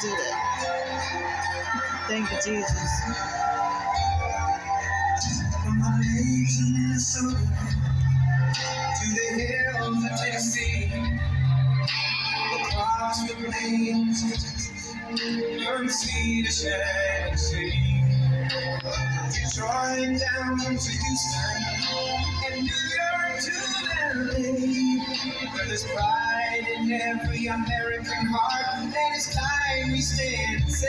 did it. Thank you, Jesus. From the lakes of Minnesota to the hills of Tennessee, across the plains of Texas, from sea to sea, Detroit down to Houston, and New York to LA, where there's pride in every American heart, and it's time we stand and say.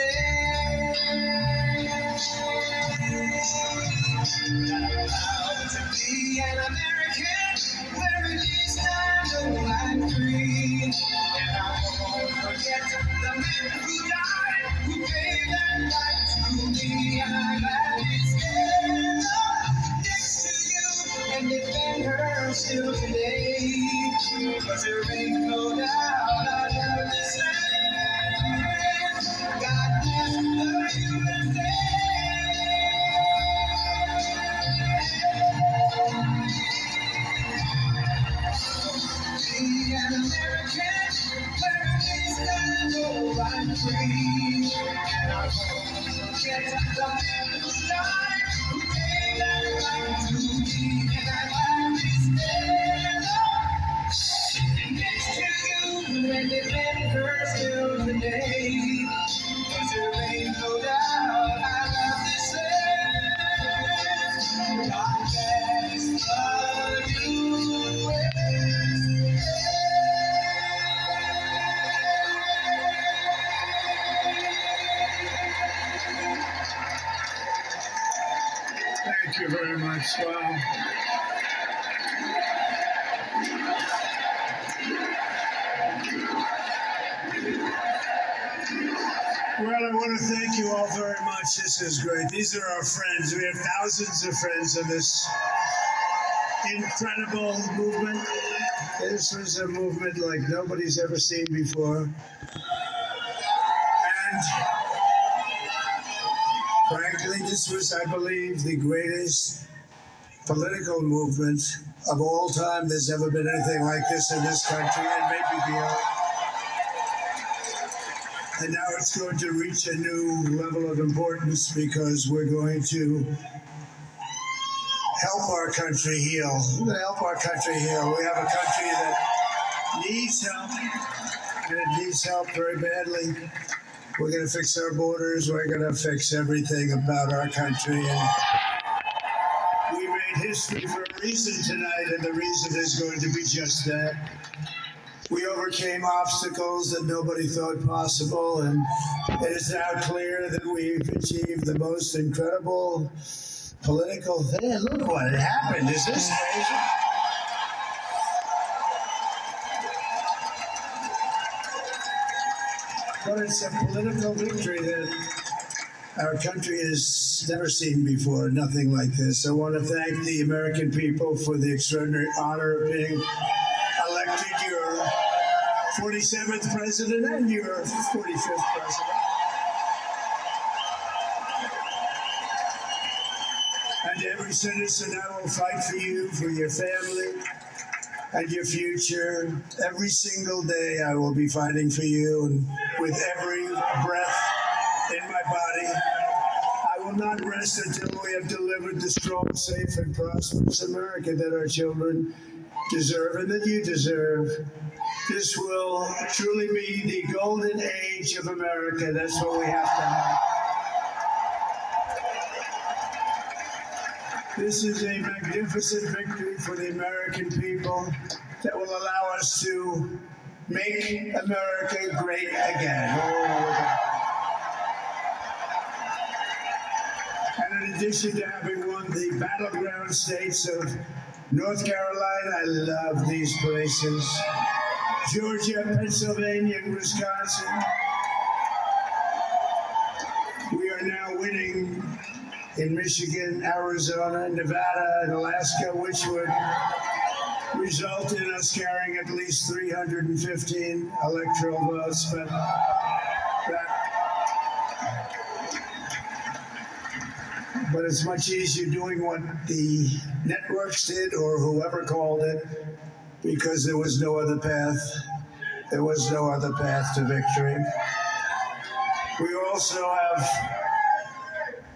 Proud to be an American, I'm. And I won't forget the men who died, who gave their life to me. And I gladly stand up next to you and defend still today. Cause there ain't no doubt I love this land. God bless the USA. Be an American, I know I'm free. And I won't forget the Thank you very much. Wow. Well, I want to thank you all very much. This is great. These are our friends. We have thousands of friends in this incredible movement. This was a movement like nobody's ever seen before. And frankly, this was, I believe, the greatest political movement of all time. There's never been anything like this in this country and maybe beyond. And now it's going to reach a new level of importance because we're going to help our country heal. We're going to help our country heal. We have a country that needs help, and it needs help very badly. We're going to fix our borders. We're going to fix everything about our country. And we made history for a reason tonight, and the reason is going to be just that. We overcame obstacles that nobody thought possible, and it is now clear that we've achieved the most incredible political thing. Look what happened. Is this crazy? But it's a political victory that our country has never seen before, nothing like this. I want to thank the American people for the extraordinary honor of being elected your 47th president and your 45th president. And every citizen, I will fight for you, for your family, and your future. Every single day, I will be fighting for you, and with every breath in my body, I will not rest until we have delivered the strong, safe, and prosperous America that our children deserve and that you deserve. This will truly be the golden age of America. That's what we have to have. This is a magnificent victory for the American people that will allow us to make America great again. Oh, And in addition to having won the battleground states of North Carolina, I love these places. Georgia, Pennsylvania, and Wisconsin. In Michigan, Arizona, Nevada, and Alaska, which would result in us carrying at least 315 electoral votes. But that, but it's much easier doing what the networks did or whoever called it because there was no other path. There was no other path to victory. We also have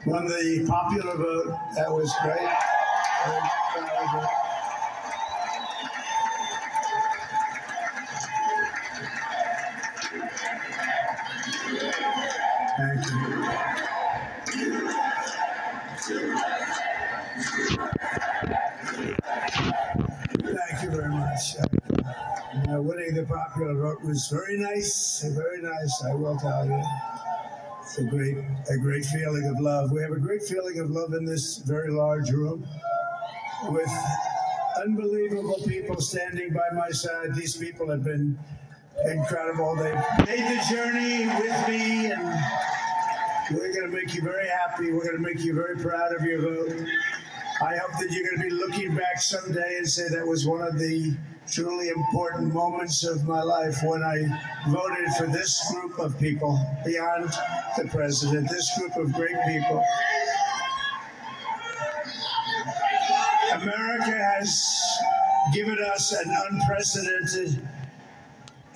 won the popular vote. That was great. Thank you. Thank you very much. Uh, winning the popular vote was very nice, very nice. I will tell you, a great, a great feeling of love. We have a great feeling of love in this very large room, with unbelievable people standing by my side. These people have been incredible. They've made the journey with me, and we're going to make you very happy. We're going to make you very proud of your vote. I hope that you're going to be looking back someday and say that was one of the truly important moments of my life when I voted for this group of people beyond the president, this group of great people. America has given us an unprecedented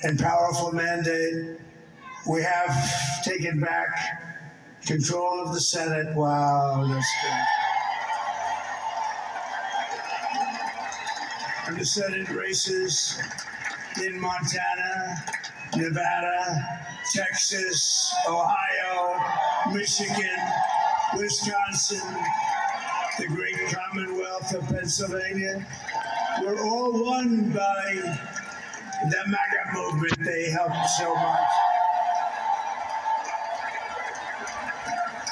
and powerful mandate. We have taken back control of the Senate. Wow, that's good. Senate races in Montana, Nevada, Texas, Ohio, Michigan, Wisconsin, the great Commonwealth of Pennsylvania. We're all won by the MAGA movement. They helped so much.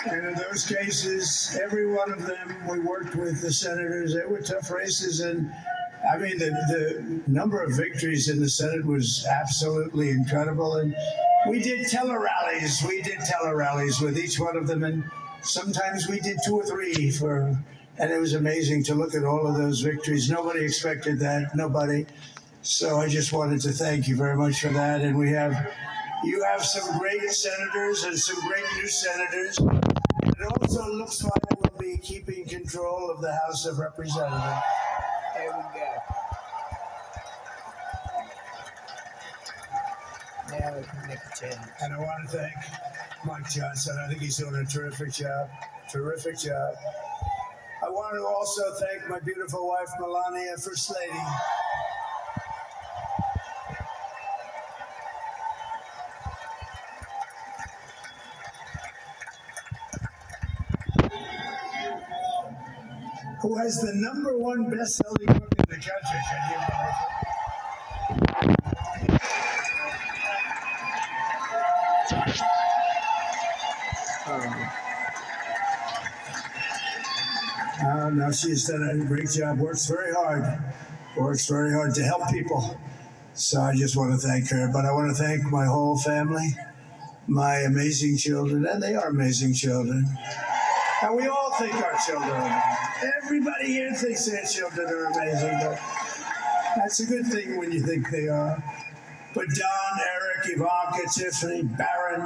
And in those cases, every one of them, we worked with the senators. They were tough races. And I mean, the, the number of victories in the Senate was absolutely incredible. And we did tele rallies. We did tele rallies with each one of them. And sometimes we did two or three for, and it was amazing to look at all of those victories. Nobody expected that. Nobody. So I just wanted to thank you very much for that. And we have, you have some great senators and some great new senators. It also looks like we'll be keeping control of the House of Representatives. There we go. And I want to thank Mike Johnson. I think he's doing a terrific job. Terrific job. I want to also thank my beautiful wife, Melania, First Lady. Who has the number one best-selling book in the country? Can you believe it? Uh, no, she's done a great job. Works very hard. Works very hard to help people. So I just want to thank her. But I want to thank my whole family, my amazing children, and they are amazing children. And we all think our children. Everybody here thinks their children are amazing. But that's a good thing when you think they are. But Don, Eric, Ivanka, Tiffany, Barron,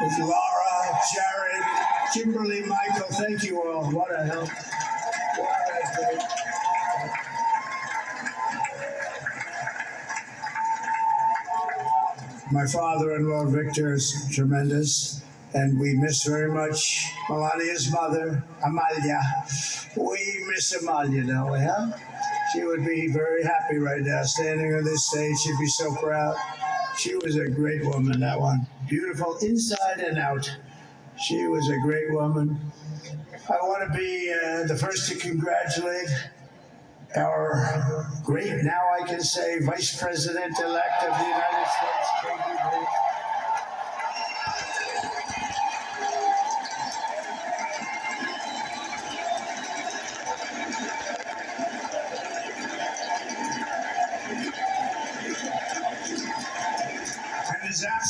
there's Laura, Jared, Kimberly, Michael, thank you all. What a help. What a. My father-in-law, Victor, is tremendous. And we miss very much Melania's mother, Amalia. We miss Amalia, don't we, huh? She would be very happy right now, standing on this stage. She'd be so proud. She was a great woman, that one. Beautiful inside and out. She was a great woman. I want to be uh, the first to congratulate our great, now I can say, Vice President elect of the United States,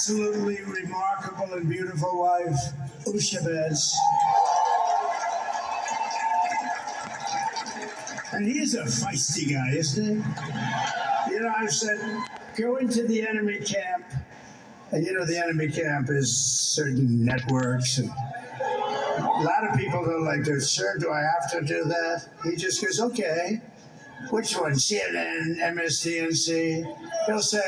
absolutely remarkable and beautiful wife, Usha Vance. And he's a feisty guy, isn't he? You know, I've said, go into the enemy camp. And you know, the enemy camp is certain networks and a lot of people don't like. Sir, do I have to do that? He just goes, okay. Which one? CNN, MSDNC? He'll say,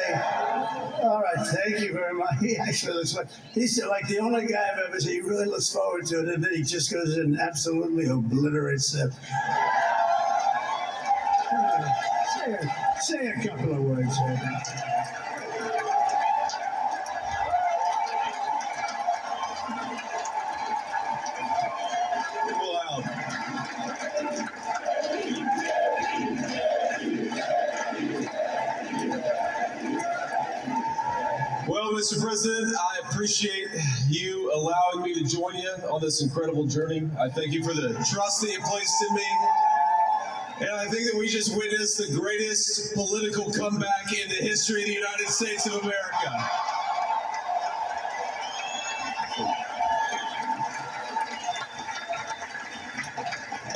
all right, thank you very much. He actually looks like, he's like the only guy I've ever seen. He really looks forward to it. And then he just goes and absolutely obliterates it. Say, a, say a couple of words here. Mr. President, I appreciate you allowing me to join you on this incredible journey. I thank you for the trust that you placed in me. And I think that we just witnessed the greatest political comeback in the history of the United States of America.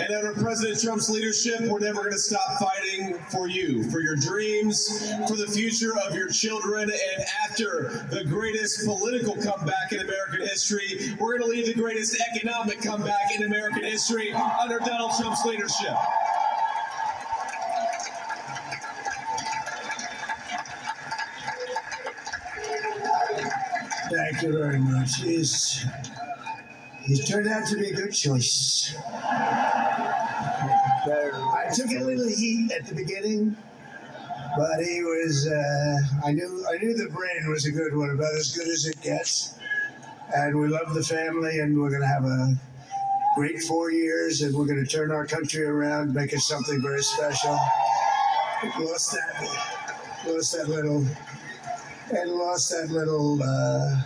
And under President Trump's leadership, we're never going to stop fighting for you, for your dreams, for the future of your children. And after the greatest political comeback in American history, we're going to lead the greatest economic comeback in American history under Donald Trump's leadership. Thank you very much. He's, he's turned out to be a good choice. I took a little heat at the beginning, but he was. Uh, I knew. I knew the brain was a good one, about as good as it gets. And we love the family, and we're going to have a great four years, and we're going to turn our country around, make it something very special. Lost that. Lost that little. And lost that little. Uh,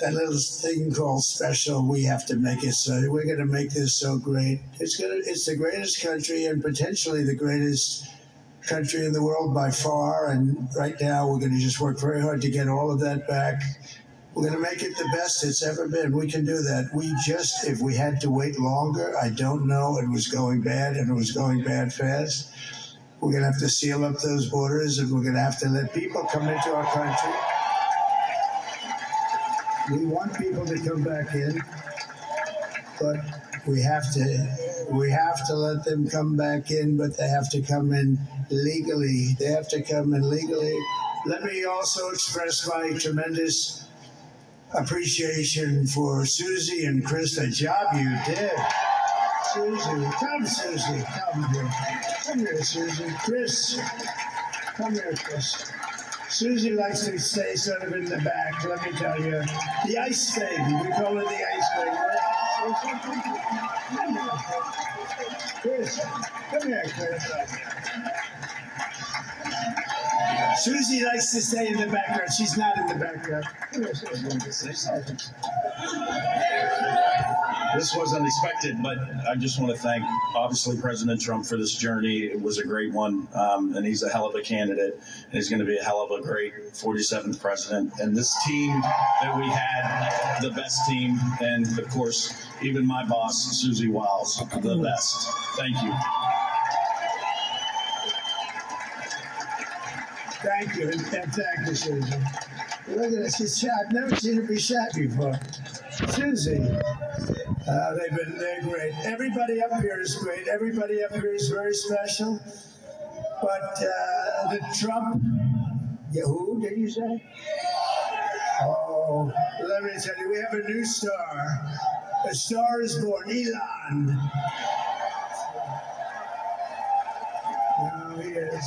that little thing called special. We have to make it so. We're going to make this so great. It's gonna. It's the greatest country and potentially the greatest country in the world by far. And right now, we're going to just work very hard to get all of that back. We're going to make it the best it's ever been. We can do that. We just, if we had to wait longer, I don't know. It was going bad, and it was going bad fast. We're going to have to seal up those borders, and we're going to have to let people come into our country. We want people to come back in, but we have to we have to let them come back in, but they have to come in legally. They have to come in legally. Let me also express my tremendous appreciation for Susie and Chris. The job you did. Susie, come, Susie, come here. Come here, Susie. Chris, come here, Chris. Susie likes to stay sort of in the back, let me tell you. The ice thing, we call it the ice thing, Chris. Come here, Chris. Susie likes to stay in the background. She's not in the background. Come here, Susie. This was unexpected, but I just want to thank, obviously, President Trump for this journey. It was a great one, um, and he's a hell of a candidate, and he's going to be a hell of a great 47th president. And this team that we had, the best team, and of course, even my boss, Susie Wiles, the best. Thank you. Thank you, thank you, Susie. Look at this. She's. I've never seen her be shot before. Susie. Uh, they've been, they're great. Everybody up here is great. Everybody up here is very special. But uh, the Trump, yeah, who did you say? Oh, let me tell you, we have a new star. A star is born, Elon. Now he is.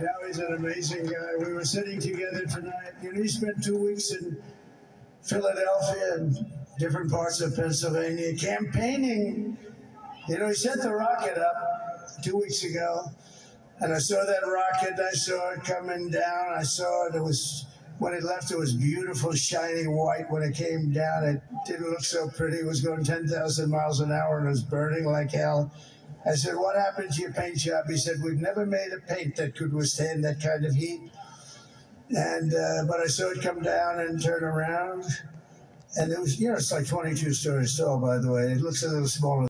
Now he's an amazing guy. We were sitting together tonight. You know, he spent two weeks in Philadelphia and different parts of Pennsylvania campaigning. You know, he sent the rocket up two weeks ago, and I saw that rocket. I saw it coming down. I saw it. It was when it left. It was beautiful, shining white. When it came down, it didn't look so pretty. It was going 10,000 miles an hour and it was burning like hell. I said, "What happened to your paint job?" He said, "We've never made a paint that could withstand that kind of heat." And uh, but I saw it come down and turn around, and it was you know it's like 22 stories tall. By the way, it looks a little smaller.